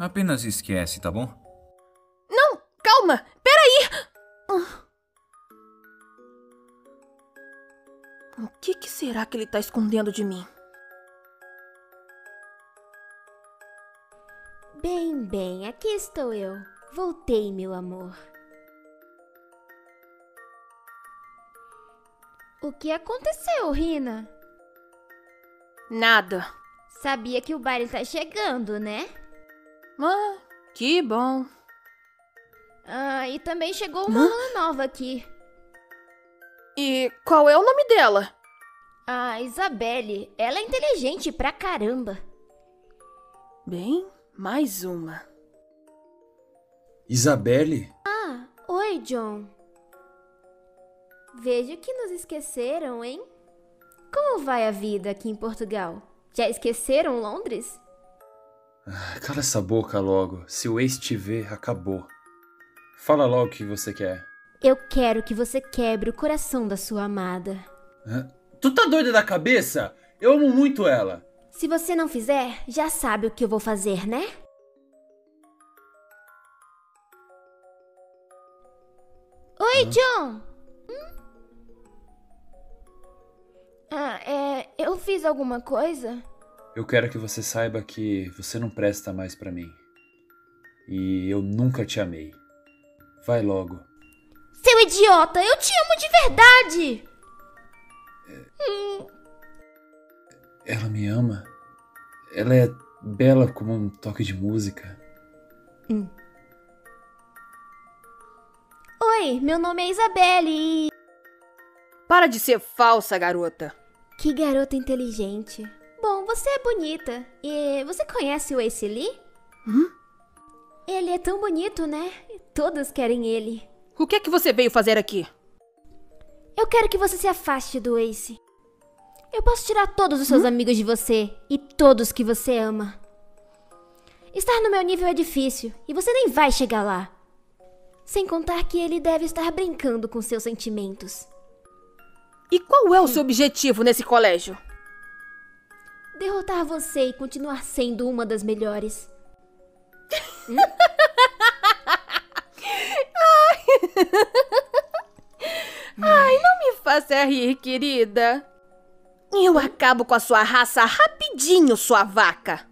Apenas esquece, tá bom? Não, calma, peraí! O que, que será que ele tá escondendo de mim? Bem, bem, aqui estou eu. Voltei, meu amor. O que aconteceu, Rina? Nada. Sabia que o baile tá chegando, né? Ah, que bom. Ah, e também chegou uma aluna nova aqui. E qual é o nome dela? A Isabelle. Ela é inteligente pra caramba. Bem, mais uma. Isabelle? Ah, oi, John. Vejo que nos esqueceram, hein? Como vai a vida aqui em Portugal? Já esqueceram Londres? Ah, Cala essa boca logo. Se o ex te ver, acabou. Fala logo o que você quer. Eu quero que você quebre o coração da sua amada. Hã? Tu tá doida da cabeça? Eu amo muito ela. Se você não fizer, já sabe o que eu vou fazer, né? Oi, John! Hum? Ah, é. Eu fiz alguma coisa? Eu quero que você saiba que você não presta mais pra mim. E eu nunca te amei. Vai logo. Seu idiota, eu te amo de verdade! Hum, Ela me ama. Ela é bela como um toque de música. Oi, meu nome é Isabelle e. Para de ser falsa, garota. Que garota inteligente. Você é bonita. E você conhece o Ace Lee? Hum? Ele é tão bonito, né? Todos querem ele. O que é que você veio fazer aqui? Eu quero que você se afaste do Ace. Eu posso tirar todos os seus amigos de você e todos que você ama. Estar no meu nível é difícil e você nem vai chegar lá. Sem contar que ele deve estar brincando com seus sentimentos. E qual é o seu objetivo nesse colégio? Derrotar você e continuar sendo uma das melhores. Ai, não me faça rir, querida. Eu acabo com a sua raça rapidinho, sua vaca.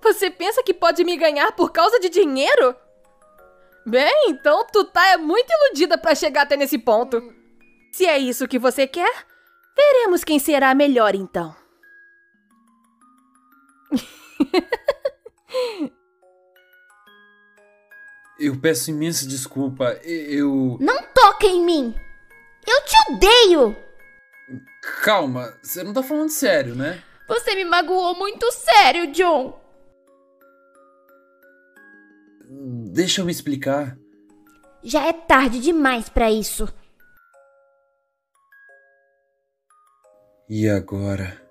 Você pensa que pode me ganhar por causa de dinheiro? Bem, então tu tá é muito iludida pra chegar até nesse ponto. Se é isso que você quer, veremos quem será melhor então. Eu peço imensa desculpa. Eu. Não toque em mim! Eu te odeio! Calma, você não tá falando sério, né? Você me magoou muito sério, John! Deixa eu me explicar. Já é tarde demais pra isso. E agora?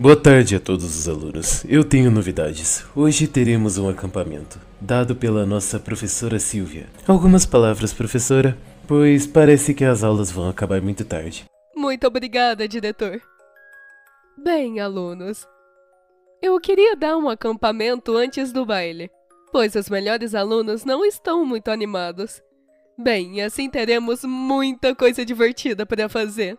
Boa tarde a todos os alunos. Eu tenho novidades. Hoje teremos um acampamento, dado pela nossa professora Silvia. Algumas palavras, professora, pois parece que as aulas vão acabar muito tarde. Muito obrigada, diretor. Bem, alunos, eu queria dar um acampamento antes do baile, pois os melhores alunos não estão muito animados. Bem, assim teremos muita coisa divertida para fazer.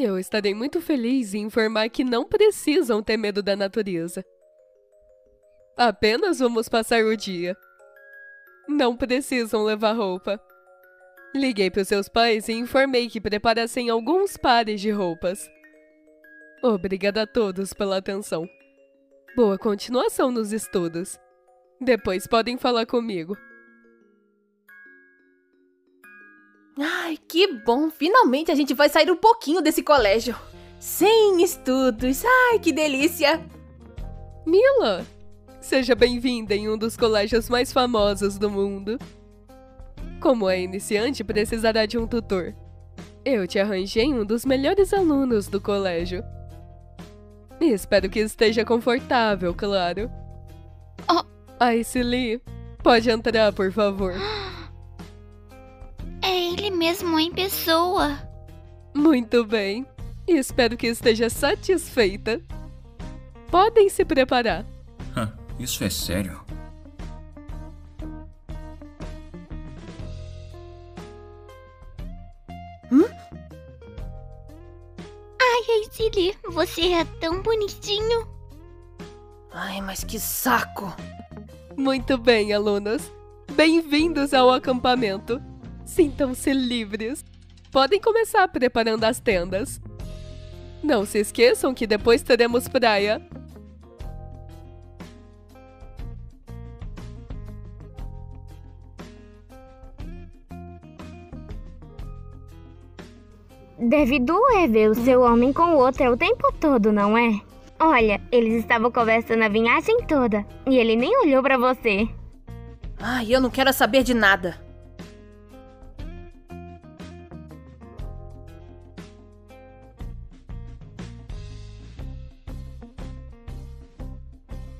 Eu estarei muito feliz em informar que não precisam ter medo da natureza. Apenas vamos passar o dia. Não precisam levar roupa. Liguei para os seus pais e informei que preparassem alguns pares de roupas. Obrigada a todos pela atenção. Boa continuação nos estudos. Depois podem falar comigo. Ai, que bom! Finalmente a gente vai sair um pouquinho desse colégio. Sem estudos. Ai, que delícia! Mila, seja bem-vinda em um dos colégios mais famosos do mundo. Como é iniciante, precisará de um tutor. Eu te arranjei um dos melhores alunos do colégio. E espero que esteja confortável, claro. Oh. Ice Lee, pode entrar, por favor. Mesmo em pessoa. Muito bem. Espero que esteja satisfeita. Podem se preparar. Hã, Isso é sério? Ai, Aizili, você é tão bonitinho. Ai, mas que saco! Muito bem, alunos. Bem-vindos ao acampamento. Sintam-se livres. Podem começar preparando as tendas. Não se esqueçam que depois teremos praia. Deve doer ver o seu homem com o outro o tempo todo, não é? Olha, eles estavam conversando a viagem toda e ele nem olhou pra você. Ai, eu não quero saber de nada.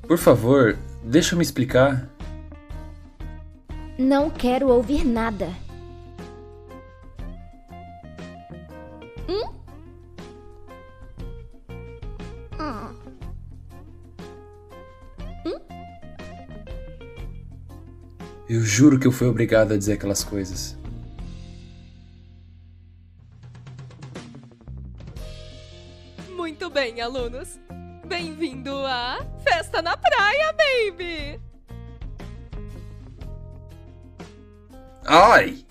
Por favor, deixa eu me explicar. Não quero ouvir nada. Eu juro que eu fui obrigado a dizer aquelas coisas. Muito bem, alunos. Bem-vindo à Festa na Praia, baby! Ai!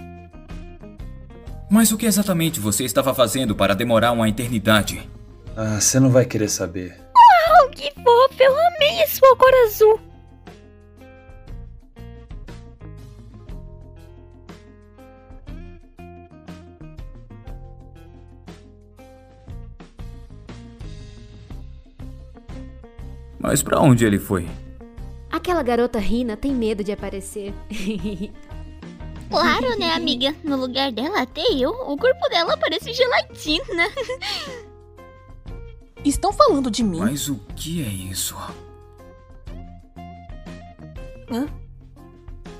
Mas o que exatamente você estava fazendo para demorar uma eternidade? Ah, você não vai querer saber. Oh, que fofo, eu amei a sua cor azul. Mas pra onde ele foi? Aquela garota Rina tem medo de aparecer. Claro, né, amiga? No lugar dela, até eu. O corpo dela parece gelatina. Estão falando de mim? Mas o que é isso?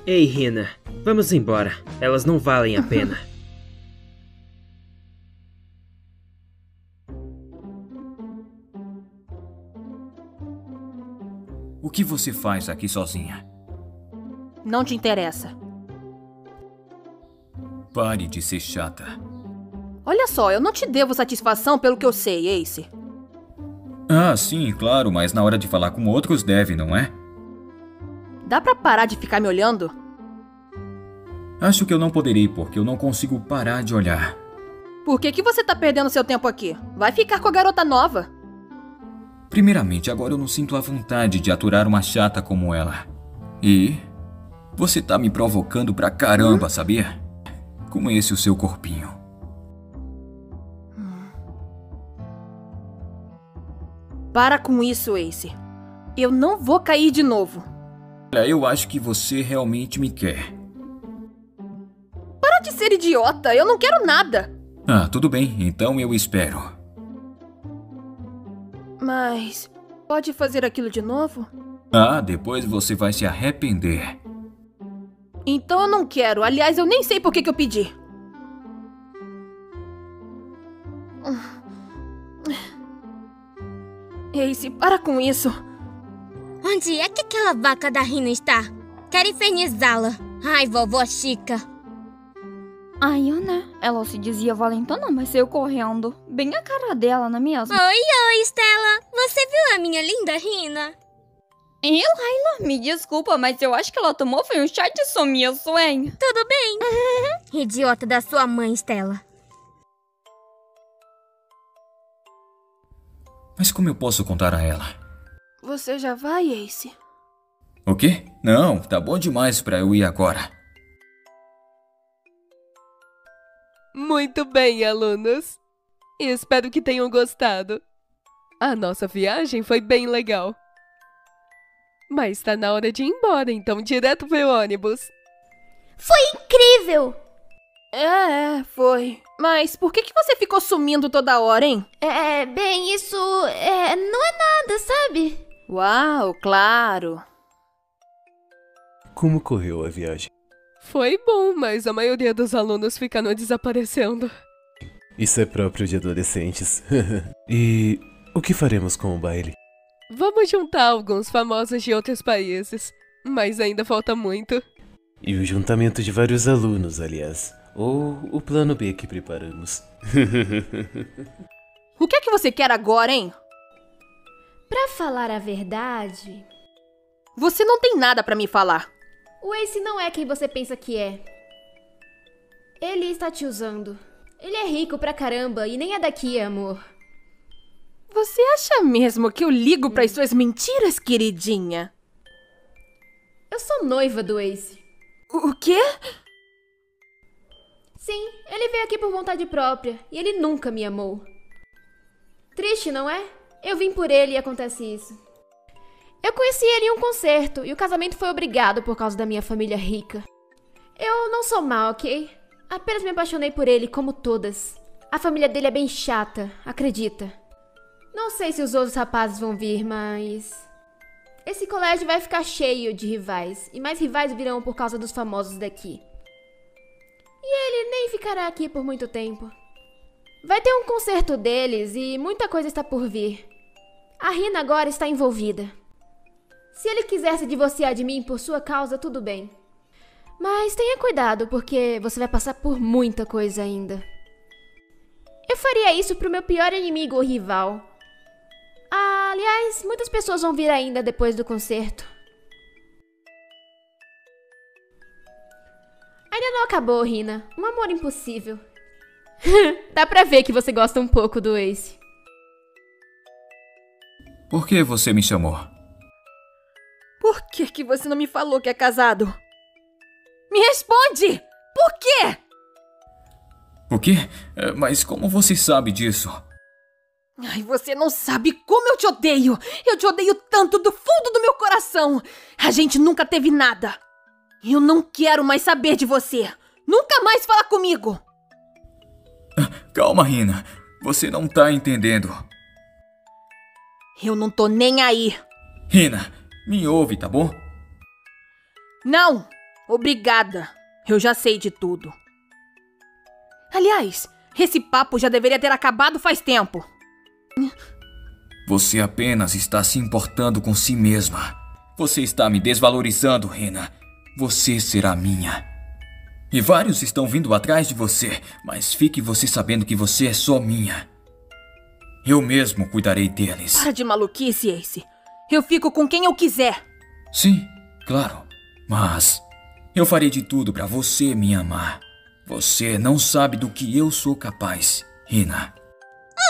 Ei, Rina, vamos embora. Elas não valem a pena. O que você faz aqui sozinha? Não te interessa. Pare de ser chata. Olha só, eu não te devo satisfação pelo que eu sei, Ace. Ah, sim, claro, mas na hora de falar com outros deve, não é? Dá pra parar de ficar me olhando? Acho que eu não poderei porque eu não consigo parar de olhar. Por que, que você tá perdendo seu tempo aqui? Vai ficar com a garota nova. Primeiramente, agora eu não sinto a vontade de aturar uma chata como ela. E você tá me provocando pra caramba, sabia? Com esse o seu corpinho. Para com isso, Ace. Eu não vou cair de novo. Olha, eu acho que você realmente me quer. Para de ser idiota, eu não quero nada. Ah, tudo bem, então eu espero. Mas. Pode fazer aquilo de novo? Ah, depois você vai se arrepender. Então eu não quero. Aliás, eu nem sei por que, que eu pedi. Ace, para com isso. Onde é que aquela vaca da Rina está? Quero infernizá-la. Ai, vovó Chica. Ai, eu, né? Ela se dizia valentona, mas saiu correndo. Bem a cara dela, não é mesmo? Oi, oi, Stella. Você viu a minha linda Rina? Eu, Laila, me desculpa, mas eu acho que ela tomou foi um chá de sumiço, hein? Tudo bem. Idiota da sua mãe, Stella. Mas como eu posso contar a ela? Você já vai, Ace? O quê? Não, tá bom demais pra eu ir agora. Muito bem, alunos. Espero que tenham gostado. A nossa viagem foi bem legal. Mas tá na hora de ir embora, então direto pro ônibus. Foi incrível! É, é, foi. Mas por que, que você ficou sumindo toda hora, hein? É, bem, isso é, não é nada, sabe? Uau, claro. Como correu a viagem? Foi bom, mas a maioria dos alunos ficaram desaparecendo. Isso é próprio de adolescentes. e o que faremos com o baile? Vamos juntar alguns famosos de outros países, mas ainda falta muito. E o juntamento de vários alunos, aliás. Ou o plano B que preparamos. O que é que você quer agora, hein? Pra falar a verdade, Você não tem nada pra me falar. O Ace não é quem você pensa que é. Ele está te usando. Ele é rico pra caramba e nem é daqui, amor. Você acha mesmo que eu ligo pras suas mentiras, queridinha? Eu sou noiva do Ace. O quê? Sim, ele veio aqui por vontade própria e ele nunca me amou. Triste, não é? Eu vim por ele e acontece isso. Eu conheci ele em um concerto e o casamento foi obrigado por causa da minha família rica. Eu não sou má, ok? Apenas me apaixonei por ele como todas. A família dele é bem chata, acredita. Não sei se os outros rapazes vão vir, mas. Esse colégio vai ficar cheio de rivais, e mais rivais virão por causa dos famosos daqui. E ele nem ficará aqui por muito tempo. Vai ter um concerto deles e muita coisa está por vir. A Rina agora está envolvida. Se ele quiser se divorciar de mim por sua causa, tudo bem. Mas tenha cuidado, porque você vai passar por muita coisa ainda. Eu faria isso pro meu pior inimigo ou rival. Ah, aliás, muitas pessoas vão vir ainda depois do concerto. Ainda não acabou, Rina. Um amor impossível. Dá pra ver que você gosta um pouco do Ace. Por que você me chamou? Por que, que você não me falou que é casado? Me responde! Por quê? O quê? É, Mas como você sabe disso? Ai, você não sabe como eu te odeio! Eu te odeio tanto do fundo do meu coração! A gente nunca teve nada! Eu não quero mais saber de você! Nunca mais fala comigo! Calma, Rina. Você não tá entendendo. Eu não tô nem aí! Rina, me ouve, tá bom? Não! Obrigada! Eu já sei de tudo. Aliás, esse papo já deveria ter acabado faz tempo. Você apenas está se importando com si mesma. Você está me desvalorizando, Rina. Você será minha. E vários estão vindo atrás de você, mas fique você sabendo que você é só minha. Eu mesmo cuidarei deles. Para de maluquice, Ace. Eu fico com quem eu quiser. Sim, claro. Mas eu farei de tudo para você me amar. Você não sabe do que eu sou capaz, Rina.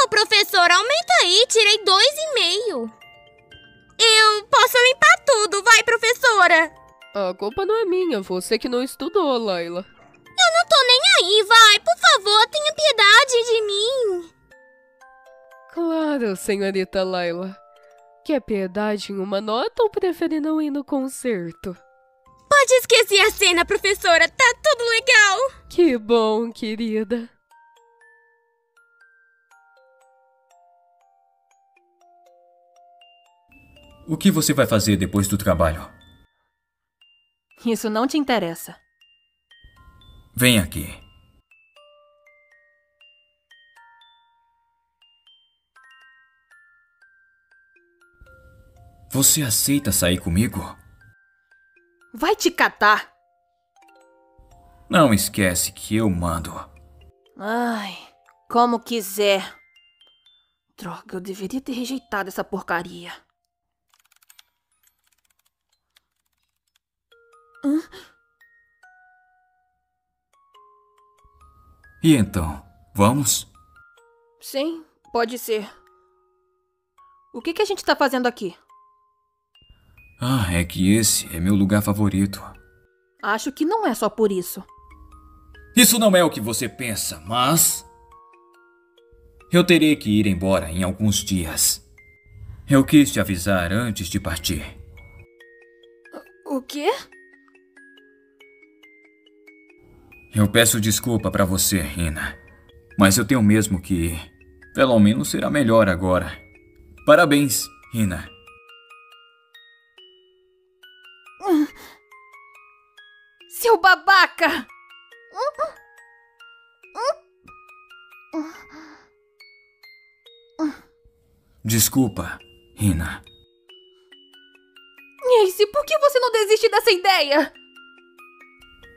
Ô, professor, aumenta aí, tirei dois e meio. Eu posso limpar tudo, vai, professora. A culpa não é minha, você que não estudou, Laila. Eu não tô nem aí, vai, por favor, tenha piedade de mim. Claro, senhorita Laila. Quer piedade em uma nota ou prefere não ir no concerto? Pode esquecer a cena, professora, tá tudo legal. Que bom, querida. O que você vai fazer depois do trabalho? Isso não te interessa. Vem aqui. Você aceita sair comigo? Vai te catar! Não esquece que eu mando. Ai, como quiser. Droga, eu deveria ter rejeitado essa porcaria. Hã? E então, vamos? Sim, pode ser. O que, que a gente tá fazendo aqui? Ah, é que esse é meu lugar favorito. Acho que não é só por isso. Isso não é o que você pensa, mas. Eu terei que ir embora em alguns dias. Eu quis te avisar antes de partir. O quê? Eu peço desculpa pra você, Rina. Mas eu tenho mesmo que ir. Pelo menos será melhor agora. Parabéns, Rina. Seu babaca! Desculpa, Rina. Ace, por que você não desiste dessa ideia?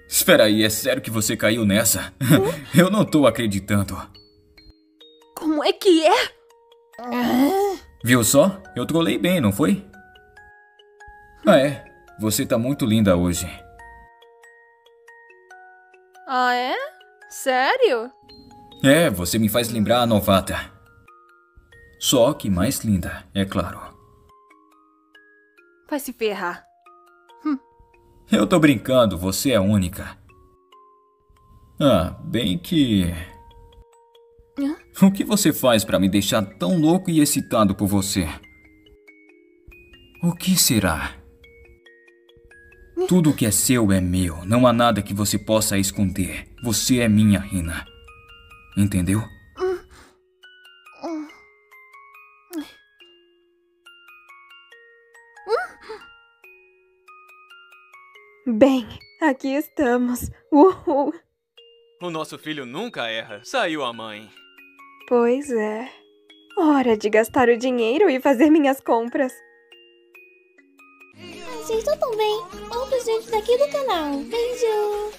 Espera aí, é sério que você caiu nessa? Eu não tô acreditando. Como é que é? Viu só? Eu trolei bem, não foi? Ah, é. Você tá muito linda hoje. Ah, é? Sério? É, você me faz lembrar a novata. Só que mais linda, é claro. Vai se ferrar. Eu tô brincando, você é única. Ah, bem que. O que você faz pra me deixar tão louco e excitado por você? O que será? Tudo que é seu é meu. Não há nada que você possa esconder. Você é minha, Rina. Entendeu? Bem, aqui estamos. Uhul. O nosso filho nunca erra. Saiu a mãe. Pois é. Hora de gastar o dinheiro e fazer minhas compras. Vocês estão tão bem? Outros vídeos daqui do canal. Beijo!